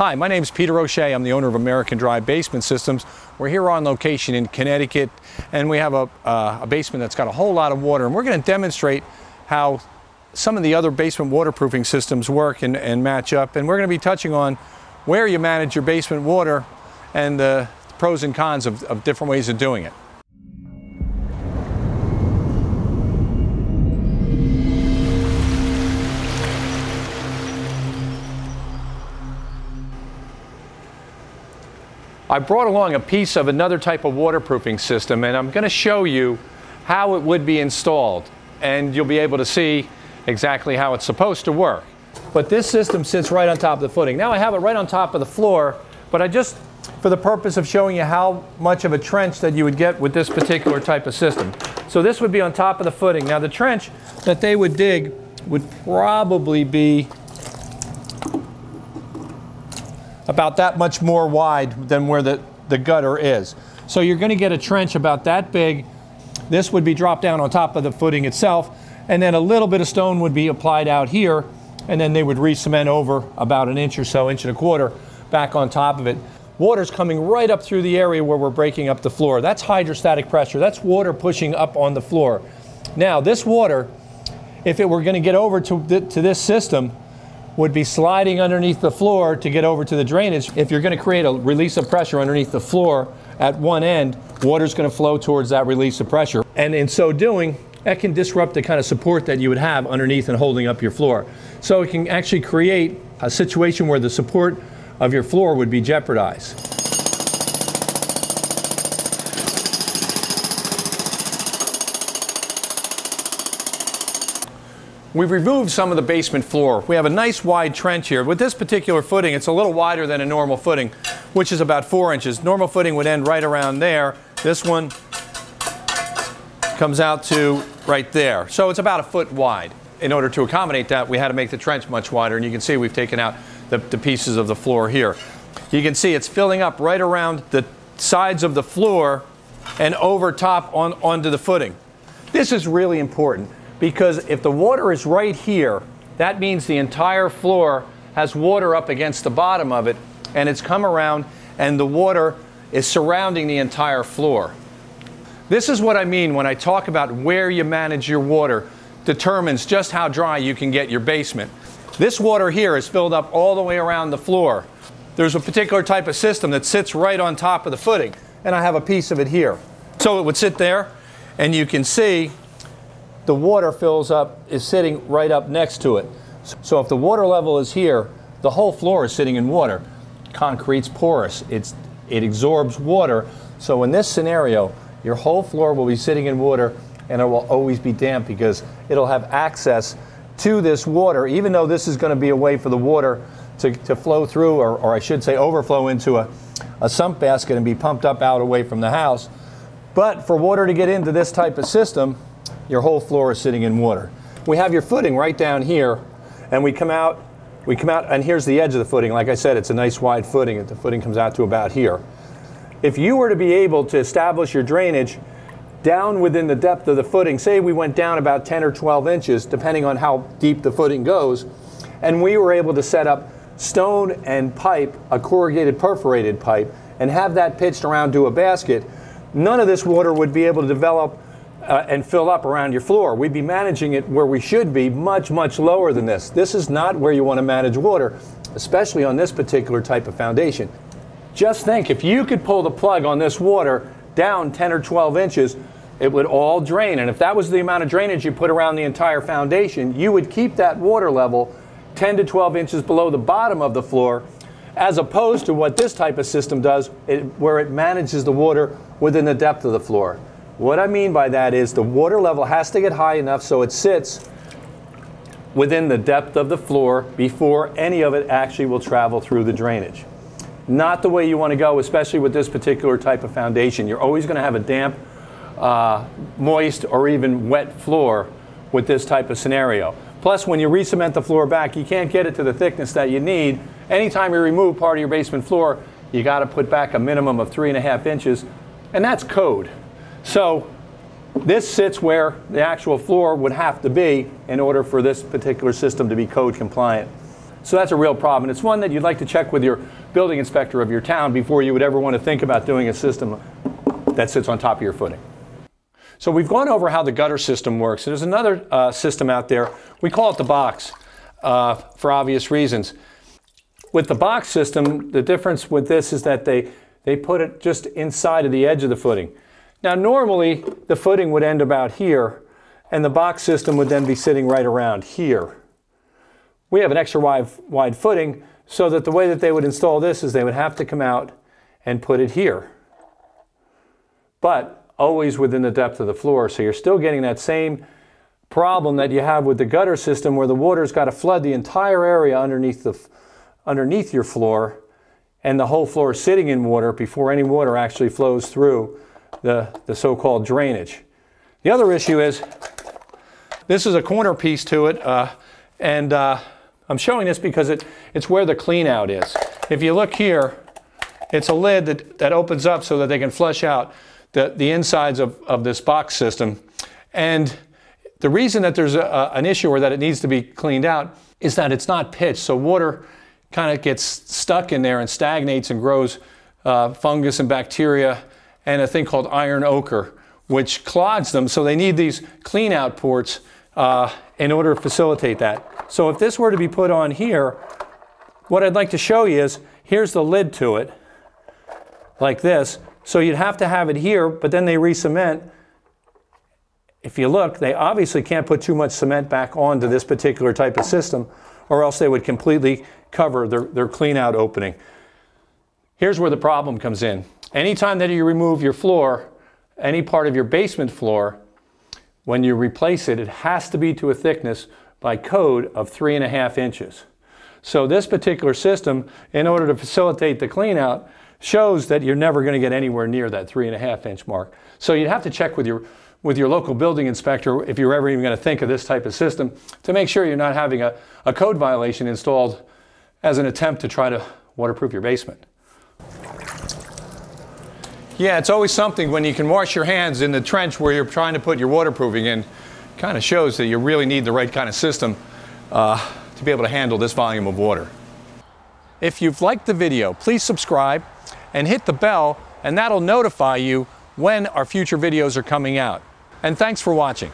Hi, my name is Peter O'Shea. I'm the owner of American Dry Basement Systems. We're here on location in Connecticut, and we have a, uh, a basement that's got a whole lot of water, and we're going to demonstrate how some of the other basement waterproofing systems work and, and match up. And we're going to be touching on where you manage your basement water and the pros and cons of, of different ways of doing it. I brought along a piece of another type of waterproofing system and I'm going to show you how it would be installed and you'll be able to see exactly how it's supposed to work. But this system sits right on top of the footing. Now I have it right on top of the floor, but I just, for the purpose of showing you how much of a trench that you would get with this particular type of system. So this would be on top of the footing. Now the trench that they would dig would probably be about that much more wide than where the, the gutter is. So you're going to get a trench about that big. This would be dropped down on top of the footing itself, and then a little bit of stone would be applied out here, and then they would re-cement over about an inch or so, inch and a quarter, back on top of it. Water's coming right up through the area where we're breaking up the floor. That's hydrostatic pressure. That's water pushing up on the floor. Now, this water, if it were going to get over to, th to this system, would be sliding underneath the floor to get over to the drainage. If you're going to create a release of pressure underneath the floor at one end, water's going to flow towards that release of pressure. And in so doing, that can disrupt the kind of support that you would have underneath and holding up your floor. So it can actually create a situation where the support of your floor would be jeopardized. We've removed some of the basement floor. We have a nice wide trench here. With this particular footing, it's a little wider than a normal footing, which is about four inches. Normal footing would end right around there. This one comes out to right there. So it's about a foot wide. In order to accommodate that, we had to make the trench much wider, and you can see we've taken out the, the pieces of the floor here. You can see it's filling up right around the sides of the floor and over top on, onto the footing. This is really important because if the water is right here, that means the entire floor has water up against the bottom of it and it's come around and the water is surrounding the entire floor. This is what I mean when I talk about where you manage your water determines just how dry you can get your basement. This water here is filled up all the way around the floor. There's a particular type of system that sits right on top of the footing, and I have a piece of it here. So it would sit there, and you can see the water fills up, is sitting right up next to it. So if the water level is here, the whole floor is sitting in water. Concrete's porous, it's, it absorbs water. So in this scenario, your whole floor will be sitting in water and it will always be damp because it'll have access to this water, even though this is going to be a way for the water to, to flow through, or, or I should say overflow into a, a sump basket and be pumped up out away from the house. But for water to get into this type of system, your whole floor is sitting in water. We have your footing right down here, and we come out, we come out, and here's the edge of the footing. Like I said, it's a nice wide footing. The footing comes out to about here. If you were to be able to establish your drainage down within the depth of the footing, say we went down about 10 or 12 inches, depending on how deep the footing goes, and we were able to set up stone and pipe, a corrugated perforated pipe, and have that pitched around to a basket, none of this water would be able to develop uh, and fill up around your floor. We'd be managing it where we should be much, much lower than this. This is not where you want to manage water, especially on this particular type of foundation. Just think, if you could pull the plug on this water down 10 or 12 inches, it would all drain. And if that was the amount of drainage you put around the entire foundation, you would keep that water level 10 to 12 inches below the bottom of the floor, as opposed to what this type of system does, it, where it manages the water within the depth of the floor. What I mean by that is the water level has to get high enough so it sits within the depth of the floor before any of it actually will travel through the drainage. Not the way you want to go, especially with this particular type of foundation. You're always going to have a damp, uh, moist, or even wet floor with this type of scenario. Plus, when you re-cement the floor back, you can't get it to the thickness that you need. Anytime you remove part of your basement floor, you got to put back a minimum of three and a half inches, and that's code. So this sits where the actual floor would have to be in order for this particular system to be code compliant. So that's a real problem. And it's one that you'd like to check with your building inspector of your town before you would ever want to think about doing a system that sits on top of your footing. So we've gone over how the gutter system works. There's another uh, system out there. We call it the box uh, for obvious reasons. With the box system, the difference with this is that they, they put it just inside of the edge of the footing. Now normally the footing would end about here and the box system would then be sitting right around here. We have an extra wide, wide footing so that the way that they would install this is they would have to come out and put it here. But always within the depth of the floor. So you're still getting that same problem that you have with the gutter system where the water's got to flood the entire area underneath, the, underneath your floor and the whole floor is sitting in water before any water actually flows through the, the so-called drainage. The other issue is this is a corner piece to it uh, and uh, I'm showing this because it, it's where the clean out is. If you look here, it's a lid that, that opens up so that they can flush out the, the insides of, of this box system. And the reason that there's a, an issue or that it needs to be cleaned out is that it's not pitched. So water kind of gets stuck in there and stagnates and grows uh, fungus and bacteria and a thing called iron ochre, which clogs them. So they need these clean out ports uh, in order to facilitate that. So if this were to be put on here, what I'd like to show you is here's the lid to it, like this. So you'd have to have it here, but then they re-cement. If you look, they obviously can't put too much cement back onto this particular type of system, or else they would completely cover their, their clean out opening. Here's where the problem comes in. Anytime that you remove your floor, any part of your basement floor, when you replace it, it has to be to a thickness by code of three and a half inches. So this particular system, in order to facilitate the clean out, shows that you're never going to get anywhere near that three and a half inch mark. So you'd have to check with your with your local building inspector if you're ever even going to think of this type of system to make sure you're not having a, a code violation installed as an attempt to try to waterproof your basement. Yeah, it's always something when you can wash your hands in the trench where you're trying to put your waterproofing in. Kind of shows that you really need the right kind of system uh, to be able to handle this volume of water. If you've liked the video, please subscribe and hit the bell and that'll notify you when our future videos are coming out. And thanks for watching.